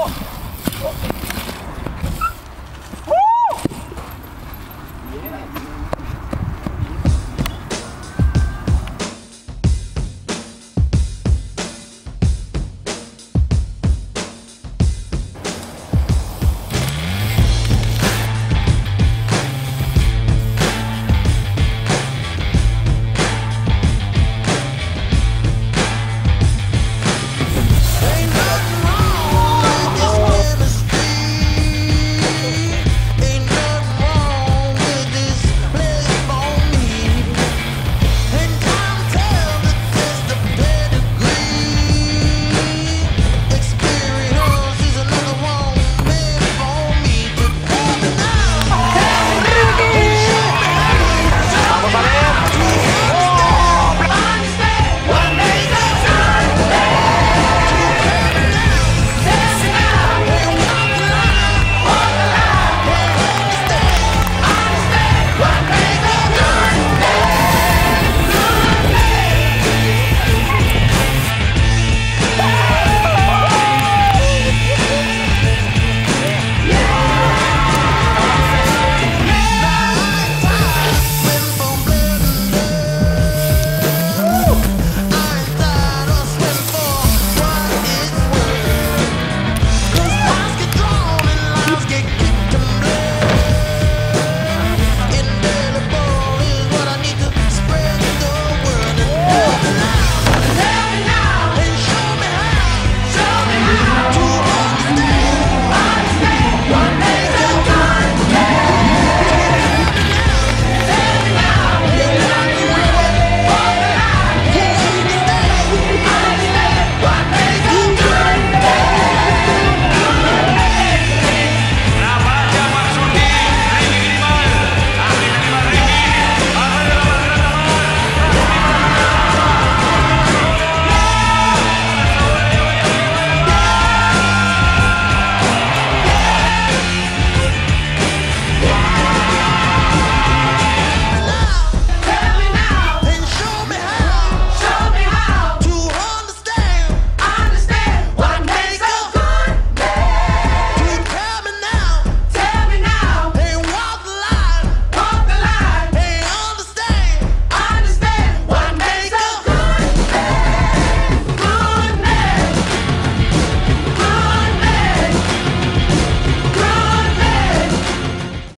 おっ